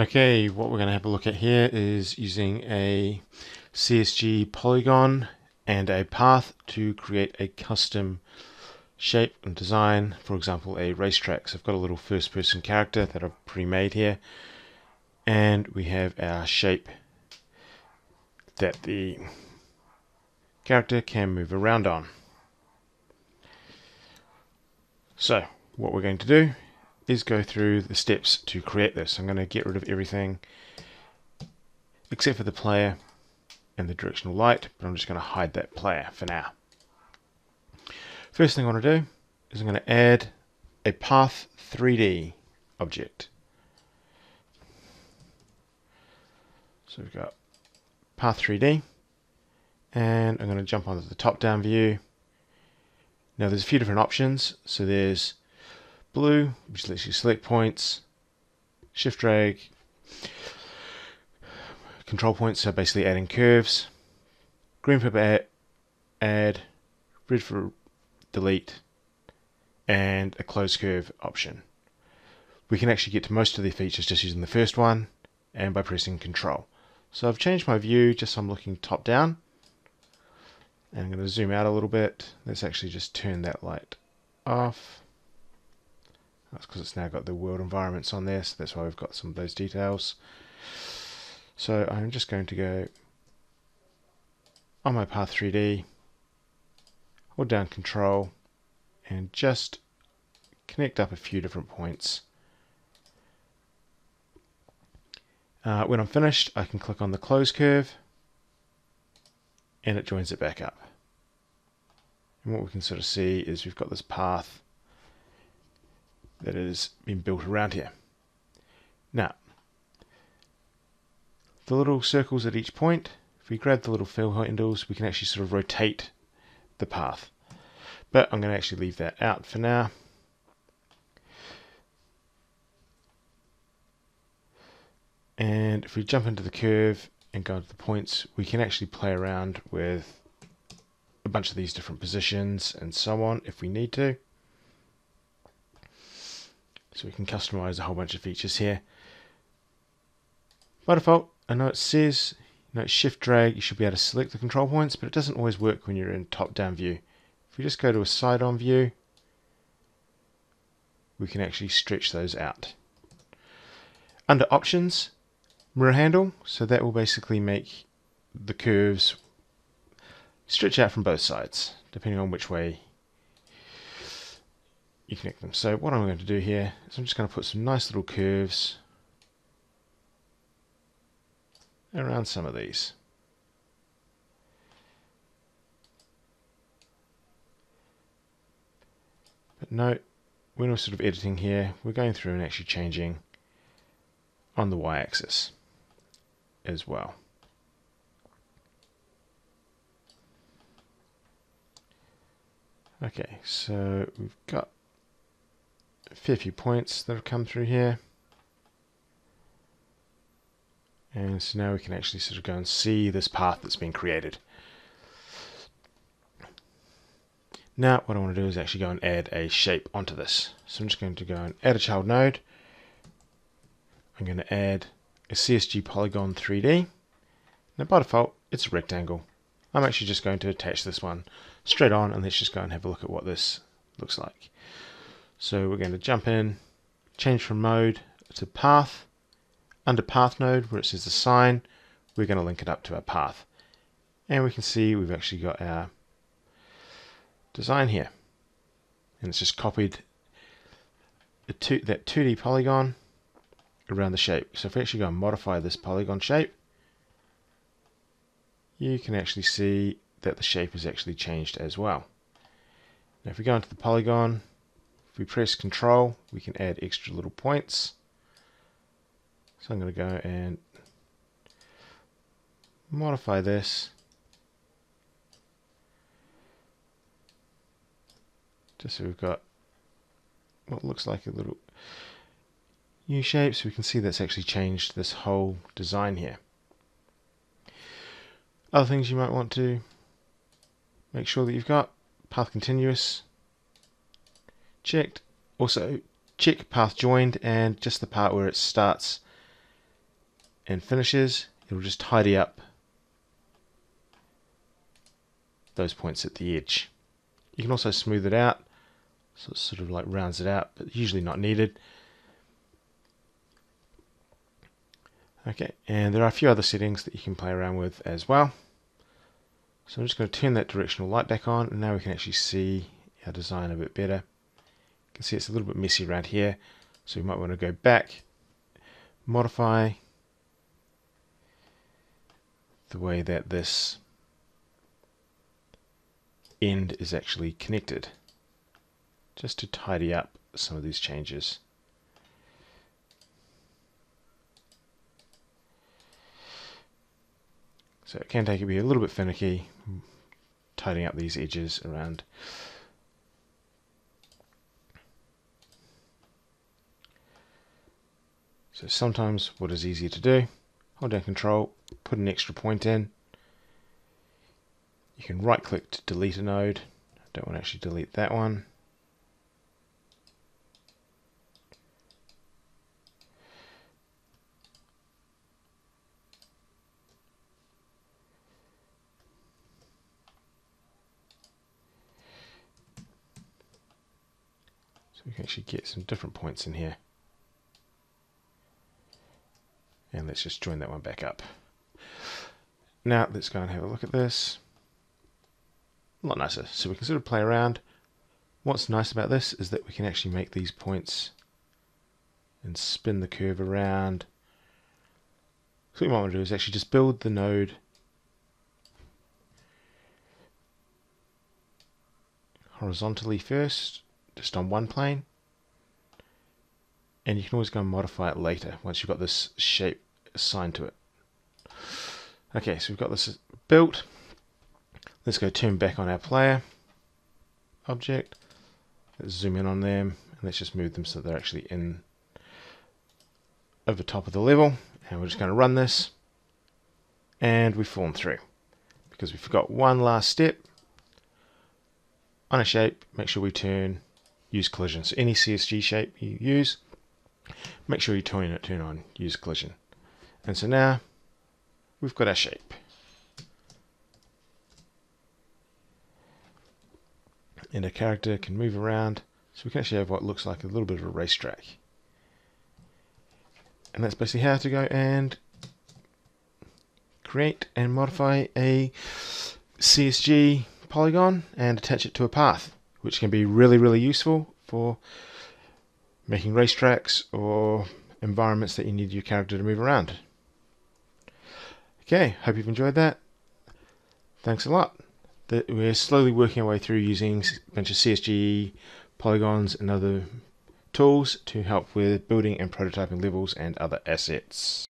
Okay, what we're going to have a look at here is using a CSG polygon and a path to create a custom shape and design, for example a racetrack. So I've got a little first person character that I've pre-made here and we have our shape that the character can move around on. So what we're going to do is go through the steps to create this. I'm going to get rid of everything except for the player and the directional light, but I'm just going to hide that player for now. First thing I want to do is I'm going to add a path 3D object. So we've got path 3D and I'm going to jump onto the top down view. Now there's a few different options. So there's blue, which lets you select points, shift drag, control points, so basically adding curves, green for add, add red for delete, and a close curve option. We can actually get to most of the features just using the first one and by pressing control. So I've changed my view just so I'm looking top down. And I'm going to zoom out a little bit. Let's actually just turn that light off. That's because it's now got the world environments on there, so that's why we've got some of those details. So I'm just going to go on my path 3D, hold down control, and just connect up a few different points. Uh, when I'm finished, I can click on the close curve, and it joins it back up. And what we can sort of see is we've got this path that has been built around here. Now, the little circles at each point, if we grab the little fill handles, we can actually sort of rotate the path. But I'm going to actually leave that out for now. And if we jump into the curve and go to the points, we can actually play around with a bunch of these different positions and so on if we need to. So we can customize a whole bunch of features here. By default, I know it says you know, shift drag, you should be able to select the control points, but it doesn't always work when you're in top down view. If we just go to a side on view, we can actually stretch those out. Under options, mirror handle, so that will basically make the curves stretch out from both sides, depending on which way you connect them. So what I'm going to do here is I'm just going to put some nice little curves around some of these. But note, when we're sort of editing here, we're going through and actually changing on the y-axis as well. Okay, so we've got a fair few points that have come through here. And so now we can actually sort of go and see this path that's been created. Now what I want to do is actually go and add a shape onto this. So I'm just going to go and add a child node. I'm going to add a CSG polygon 3D. Now by default it's a rectangle. I'm actually just going to attach this one straight on and let's just go and have a look at what this looks like. So we're going to jump in, change from mode to path. Under path node where it says assign, we're going to link it up to our path. And we can see we've actually got our design here. And it's just copied two, that 2D polygon around the shape. So if we actually go and modify this polygon shape, you can actually see that the shape has actually changed as well. Now if we go into the polygon, we press control, we can add extra little points. So I'm going to go and modify this just so we've got what looks like a little U shape so we can see that's actually changed this whole design here. Other things you might want to make sure that you've got path continuous checked. Also check path joined and just the part where it starts and finishes, it'll just tidy up those points at the edge. You can also smooth it out, so it sort of like rounds it out, but usually not needed. Okay, and there are a few other settings that you can play around with as well. So I'm just going to turn that directional light back on, and now we can actually see our design a bit better. Can see it's a little bit messy around here, so we might want to go back, modify the way that this end is actually connected, just to tidy up some of these changes. So it can take it be a little bit finicky tidying up these edges around. So sometimes what is easier to do, hold down control, put an extra point in. You can right click to delete a node. I don't want to actually delete that one. So we can actually get some different points in here. And let's just join that one back up. Now let's go and have a look at this. A lot nicer. So we can sort of play around. What's nice about this is that we can actually make these points and spin the curve around. So what we might want to do is actually just build the node horizontally first just on one plane and you can always go and modify it later once you've got this shape assigned to it. Okay, so we've got this built. Let's go turn back on our player object. Let's zoom in on them and let's just move them so they're actually in over top of the level. And we're just going to run this and we've fallen through because we forgot one last step on a shape. Make sure we turn use collision. So any CSG shape you use, make sure you turn it turn on use collision. And so now we've got our shape. And a character can move around, so we can actually have what looks like a little bit of a racetrack. And that's basically how to go and create and modify a CSG polygon and attach it to a path which can be really, really useful for making racetracks or environments that you need your character to move around. Okay, hope you've enjoyed that. Thanks a lot. We're slowly working our way through using a bunch of CSG polygons and other tools to help with building and prototyping levels and other assets.